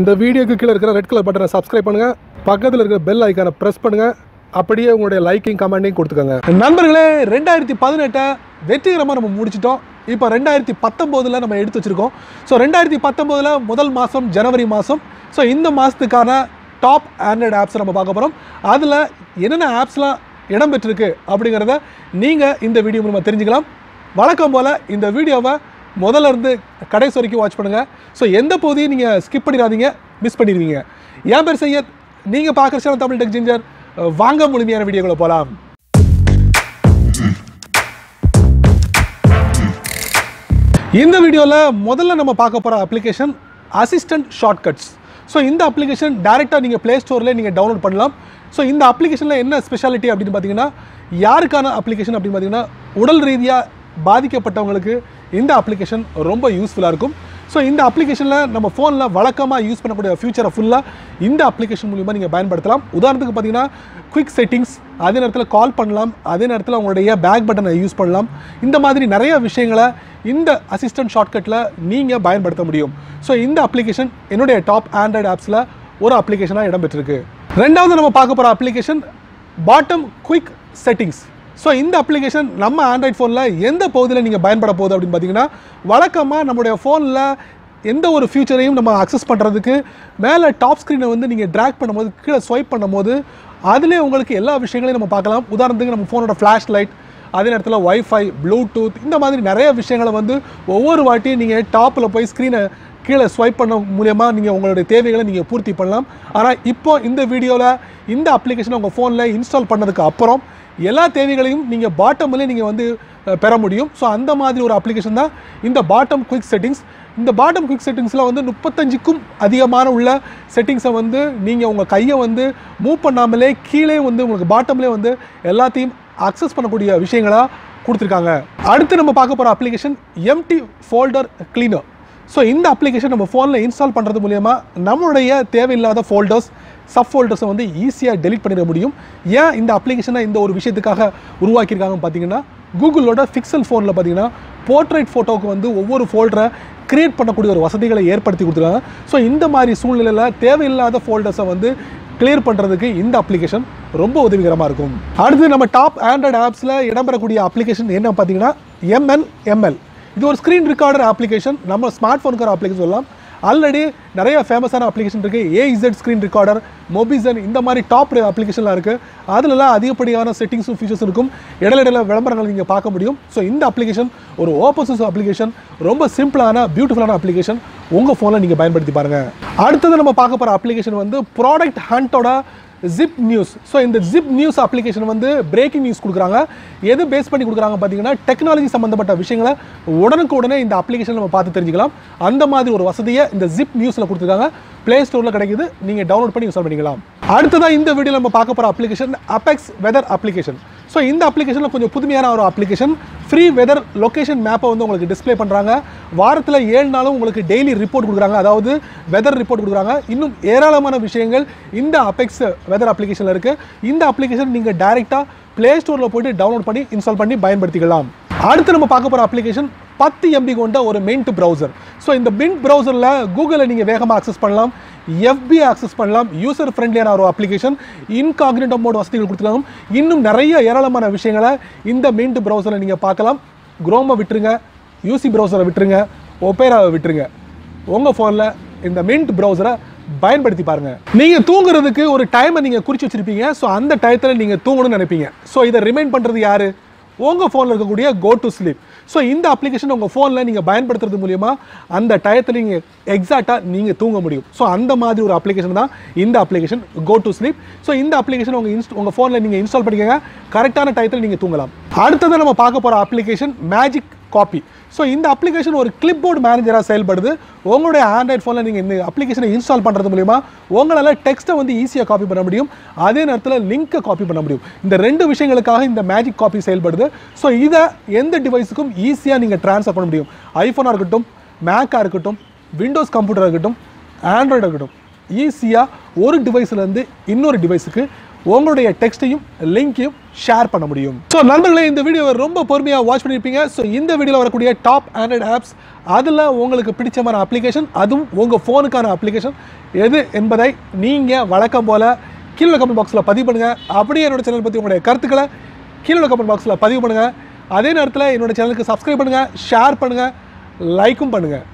இந்த வீடியோக்கு கீழே இருக்கிற ரெட் கலர் பட்டனை சப்ஸ்கிரைப் பண்ணுங்கள் பக்கத்தில் இருக்கிற பெல் ஐக்கானை ப்ரெஸ் பண்ணுங்கள் அப்படியே உங்களுடைய லைக்கிங் கமெண்டையும் கொடுத்துக்கோங்க. நண்பர்களே ரெண்டாயிரத்தி பதினெட்டை வெற்றிகரமாக நம்ம முடிச்சிட்டோம். இப்போ ரெண்டாயிரத்தி பத்தொம்போதில் நம்ம எடுத்து வச்சுருக்கோம். ஸோ ரெண்டாயிரத்தி பத்தொம்போதில் முதல் மாதம் ஜனவரி மாதம் ஸோ இந்த மாதத்துக்கான டாப் ஆண்ட்ராய்டு ஆப்ஸ் நம்ம பார்க்க போகிறோம் அதில் என்னென்ன ஆப்ஸ்லாம் இடம்பெற்றிருக்கு அப்படிங்கிறத நீங்கள் இந்த வீடியோ மூலமாக தெரிஞ்சுக்கலாம். வழக்கம் போல் இந்த வீடியோவை முதல்ல இருந்து கடைசி வரைக்கும் வாட்ச் பண்ணுங்கள் ஸோ எந்த பகுதியும் நீங்கள் ஸ்கிப் பண்ணிடாதீங்க மிஸ் பண்ணிடுவீங்க. ஏன் பேர் சையத். நீங்கள் பார்க்குற சேனல் தமிழ் டெக் ஜிஞ்சர். வாங்க முழுமையான வீடியோக்குள்ள போகலாம் இந்த வீடியோவில் முதல்ல நம்ம பார்க்க போகிற அப்ளிகேஷன் அசிஸ்டன்ட் ஷார்ட்கட்ஸ் ஸோ இந்த அப்ளிகேஷன் டேரெக்டாக நீங்கள் ப்ளே ஸ்டோரில் நீங்கள் டவுன்லோட் பண்ணலாம். ஸோ இந்த அப்ளிகேஷனில் என்ன ஸ்பெஷாலிட்டி அப்படின்னு பார்த்தீங்கன்னா யாருக்கான அப்ளிகேஷன் அப்படின்னு பார்த்தீங்கன்னா உடல் ரீதியாக பாதிக்கப்பட்டவங்களுக்கு இந்த அப்ளிகேஷன் ரொம்ப யூஸ்ஃபுல்லாக இருக்கும். ஸோ இந்த அப்ளிகேஷனில் நம்ம ஃபோனில் வழக்கமாக யூஸ் பண்ணக்கூடிய ஃபியூச்சரை ஃபுல்லாக இந்த அப்ளிகேஷன் மூலிமா நீங்கள் பயன்படுத்தலாம். உதாரணத்துக்கு பார்த்தீங்கன்னா குயிக் செட்டிங்ஸ் அதே நேரத்தில் கால் பண்ணலாம் அதே நேரத்தில் உங்களுடைய பேக் பட்டனை யூஸ் பண்ணலாம். இந்த மாதிரி நிறைய விஷயங்களை இந்த அசிஸ்டன்ட் ஷார்ட்கட்டில் நீங்கள் பயன்படுத்த முடியும். ஸோ இந்த அப்ளிகேஷன் என்னுடைய டாப் ஆண்ட்ராய்டு ஆப்ஸில் ஒரு அப்ளிகேஷனாக இடம்பெற்றிருக்கு. ரெண்டாவது நம்ம பார்க்க போகிற application bottom quick settings so இந்த அப்ளிகேஷன் நம்ம ஆண்ட்ராய்ட் ஃபோனில் எந்த பகுதியில் நீங்கள் பயன்பட போகுது அப்படின்னு பார்த்தீங்கன்னா வழக்கமாக நம்முடைய ஃபோனில் எந்த ஒரு ஃபியூச்சரையும் நம்ம அக்சஸ் பண்ணுறதுக்கு மேலே டாப் ஸ்க்ரீனை வந்து நீங்கள் ட்ராக் பண்ணும்போது கீழே ஸ்வைப் பண்ணும்போது அதிலே உங்களுக்கு எல்லா விஷயங்களையும் நம்ம பார்க்கலாம். உதாரணத்துக்கு நம்ம ஃபோனோட ஃப்ளாஷ் லைட் அதே நேரத்தில் ஒய்ஃபை ப்ளூடூத் இந்த மாதிரி நிறைய விஷயங்களை வந்து ஒவ்வொரு வாட்டியும் நீங்கள் டாப்பில் போய் ஸ்க்ரீனை கீழே ஸ்வைப் பண்ண மூலியமாக நீங்கள் உங்களுடைய தேவைகளை நீங்கள் பூர்த்தி பண்ணலாம். ஆனால் இப்போ இந்த வீடியோவில் இந்த அப்ளிகேஷனை உங்கள் ஃபோனில் இன்ஸ்டால் பண்ணதுக்கு அப்புறம் எல்லா தேவைகளையும் நீங்கள் பாட்டம்லேயே நீங்கள் வந்து பெற முடியும். ஸோ அந்த மாதிரி ஒரு அப்ளிகேஷன் தான் இந்த பாட்டம் குயிக் செட்டிங்ஸ் இந்த பாட்டம் குயிக் செட்டிங்ஸில் வந்து முப்பத்தஞ்சுக்கும் அதிகமான உள்ள செட்டிங்ஸை வந்து நீங்கள் உங்கள் கையை வந்து மூவ் பண்ணாமலே கீழே வந்து உங்களுக்கு பாட்டம்லேயே வந்து எல்லாத்தையும் அக்சஸ் பண்ணக்கூடிய விஷயங்களாக கொடுத்துருக்காங்க. அடுத்து நம்ம பார்க்க போகிற application empty folder cleaner so இந்த அப்ளிகேஷன் நம்ம ஃபோனில் இன்ஸ்டால் பண்ணுறது மூலயமா நம்மளுடைய தேவையில்லாத ஃபோல்டர்ஸ் சப் ஃபோல்டர்ஸை வந்து ஈஸியாக டெலிட் பண்ணிட முடியும். ஏன் இந்த அப்ளிகேஷனை இந்த ஒரு விஷயத்துக்காக உருவாக்கியிருக்காங்கன்னு பார்த்தீங்கன்னா கூகுளோட ஃபிக்சல் ஃபோனில் பார்த்தீங்கன்னா போர்ட்ரேட் ஃபோட்டோவுக்கு வந்து ஒவ்வொரு ஃபோல்டரை கிரியேட் பண்ணக்கூடிய ஒரு வசதிகளை ஏற்படுத்தி கொடுத்துருக்காங்க. ஸோ இந்த மாதிரி சூழ்நிலையில் தேவையில்லாத ஃபோல்டர்ஸை வந்து கிளியர் பண்ணுறதுக்கு இந்த அப்ளிகேஷன் ரொம்ப உதவிகரமாக இருக்கும். அடுத்து நம்ம டாப் ஆண்ட்ராய்டு ஆப்ஸில் இடம்பெறக்கூடிய அப்ளிகேஷன் என்ன பார்த்தீங்கன்னா எம்என்எம்எல் இது ஒரு ஸ்க்ரீன் ரெக்கார்டர் அப்ளிகேஷன் நம்ம ஸ்மார்ட் ஃபோனுக்கு ஒரு அப்ளிகேஷன் சொல்லலாம். ஆல்ரெடி நிறைய ஃபேமஸான அப்ளிகேஷன் இருக்குது ஏஇசட் ஸ்க்ரீன் ரெக்கார்டர் மொபிசன் இந்த மாதிரி டாப் அப்ளிகேஷன்லாம் இருக்குது அதிலலாம் அதிகப்படியான செட்டிங்ஸும் ஃபீச்சர்ஸ் இருக்கும். இடையில விளம்பரங்கள் நீங்கள் பார்க்க முடியும். ஸோ இந்த அப்ளிகேஷன் ஒரு ஓப்பன் சோர்ஸ் அப்ளிகேஷன் ரொம்ப சிம்பிளான பியூட்டிஃபுல்லான அப்ளிகேஷன் உங்கள் ஃபோனில் நீங்கள் பயன்படுத்தி பாருங்கள் அடுத்தது நம்ம பார்க்க போகிற அப்ளிகேஷன் வந்து ப்ராடக்ட் ஹண்ட்டோட ஜிப் நியூஸ் ஸோ இந்த ஜிப் நியூஸ் அப்ளிகேஷன் வந்து பிரேக்கிங் நியூஸ் கொடுக்குறாங்க. எது பேஸ் பண்ணி கொடுக்குறாங்க பார்த்தீங்கன்னா டெக்னாலஜி சம்மந்தப்பட்ட விஷயங்களை உடனுக்கு உடனே இந்த அப்ளிகேஷன் நம்ம பார்த்து தெரிஞ்சுக்கலாம். அந்த மாதிரி ஒரு வசதியை இந்த ஜிப் நியூஸில் கொடுத்துருக்காங்க. ப்ளே ஸ்டோரில் கிடைக்குது. நீங்கள் டவுன்லோட் பண்ணி யூஸ் பண்ணிக்கலாம். அடுத்ததாக இந்த வீடியோவில் நம்ம பார்க்க போகிற application apex weather application so இந்த அப்ளிகேஷனில் கொஞ்சம் புதுமையான ஒரு அப்ளிகேஷன் ஃப்ரீ வெதர் லொக்கேஷன் மேப்பை வந்து உங்களுக்கு டிஸ்ப்ளே பண்ணுறாங்க வாரத்தில் ஏழு நாளும் உங்களுக்கு டெய்லி ரிப்போர்ட் கொடுக்குறாங்க. அதாவது வெதர் ரிப்போர்ட் கொடுக்குறாங்க. இன்னும் ஏராளமான விஷயங்கள் இந்த அபெக்ஸ் வெதர் அப்ளிகேஷனில் இருக்குது இந்த அப்ளிகேஷன் நீங்கள் டைரெக்டாக ப்ளே ஸ்டோரில் போயிட்டு டவுன்லோட் பண்ணி இன்ஸ்டால் பண்ணி பயன்படுத்திக்கலாம். அடுத்து நம்ம பார்க்க போகிற அப்ளிகேஷன் பத்து எம்பி கொண்ட ஒரு மின்ட் ப்ரௌசர் ஸோ இந்த மின்ட் ப்ரௌசரில் கூகுளை நீங்கள் வேகமாக அக்சஸ் பண்ணலாம். எஃபி அக்சஸ் பண்ணலாம். யூசர் ஃப்ரெண்ட்லியான ஒரு அப்ளிகேஷன் இன்காக்னிட்டோ மோட் வசதிகள் கொடுத்துருக்காங்க. இன்னும் நிறைய ஏராளமான விஷயங்களை இந்த மெயின்ட் ப்ரௌசரில் நீங்கள் பார்க்கலாம். குரோமை விட்டுருங்க. யூசி ப்ரௌசரை விட்டுருங்க. ஒப்பேராவை விட்டுருங்க. உங்கள் ஃபோனில் இந்த மின்ட் ப்ரௌசரை பயன்படுத்தி பாருங்கள் நீங்கள் தூங்குறதுக்கு ஒரு டைமை நீங்கள் குறித்து வச்சுருப்பீங்க. ஸோ அந்த டயத்தில் நீங்கள் தூங்கணும்னு நினைப்பீங்க. ஸோ இதை ரிமைண்ட் பண்ணுறது யார்? உங்கள் ஃபோனில் இருக்கக்கூடிய கோ டு ஸ்லீப் ஸோ இந்த அப்ளிகேஷன் உங்கள் ஃபோனில் நீங்கள் பயன்படுத்துறது மூலியமா அந்த டயத்தில் நீங்கள் எக்ஸாக்டாக நீங்கள் தூங்க முடியும். ஸோ அந்த மாதிரி ஒரு அப்ளிகேஷன் தான் இந்த application go to sleep so இந்த அப்ளிகேஷன் உங்கள் இன்ஸ்ட் உங்கள் ஃபோனில் நீங்கள் இன்ஸ்டால் பண்ணிக்கங்க. கரெக்டான டயத்தில் நீங்கள் தூங்கலாம். அடுத்ததான் நம்ம பார்க்க போகிற அப்ளிகேஷன் மேஜிக் காப்பி ஸோ இந்த அப்ளிகேஷன் ஒரு கிளிப் போர்டு மேனேஜராக செயல்படுது. உங்களுடைய ஆண்ட்ராய்ட் ஃபோனில் நீங்கள் இந்த அப்ளிகேஷனை இன்ஸ்டால் பண்ணுறது மூலிமா உங்களால் டெக்ஸ்ட்டை வந்து ஈஸியாக காப்பி பண்ண முடியும். அதே நேரத்தில் லிங்க்கை காப்பி பண்ண முடியும். இந்த ரெண்டு விஷயங்களுக்காக இந்த மேஜிக் காப்பி செயல்படுது. ஸோ இதை எந்த டிவைஸுக்கும் ஈஸியாக நீங்கள் ட்ரான்ஸ்ஃபர் பண்ண முடியும். ஐஃபோனாக இருக்கட்டும் மேக்காக இருக்கட்டும் விண்டோஸ் கம்ப்யூட்டராக இருக்கட்டும் ஆண்ட்ராய்டாக இருக்கட்டும் ஈஸியாக ஒரு டிவைஸ்லேருந்து இன்னொரு டிவைஸுக்கு உங்களுடைய டெக்ஸ்ட்டையும் லிங்க்கையும் ஷேர் பண்ண முடியும். ஸோ நண்பர்களே இந்த வீடியோவை ரொம்ப பொறுமையாக வாட்ச் பண்ணியிருப்பீங்க. ஸோ இந்த வீடியோவில் வரக்கூடிய டாப் ஆண்ட்ராய்ட் ஆப்ஸ் அதில் உங்களுக்கு பிடிச்சமான அப்ளிகேஷன் அதுவும் உங்கள் ஃபோனுக்கான அப்ளிகேஷன் எது என்பதை நீங்கள் வழக்கம் போல் கீழே கமெண்ட் பாக்ஸில் பதிவு பண்ணுங்கள் அப்படியே என்னோட சேனல் பற்றி உங்களுடைய கருத்துக்களை கீழே கமெண்ட் பாக்ஸில் பதிவு பண்ணுங்கள் அதே நேரத்தில் என்னோட சேனலுக்கு சப்ஸ்கிரைப் பண்ணுங்கள் ஷேர் பண்ணுங்கள் லைக்கும் பண்ணுங்கள்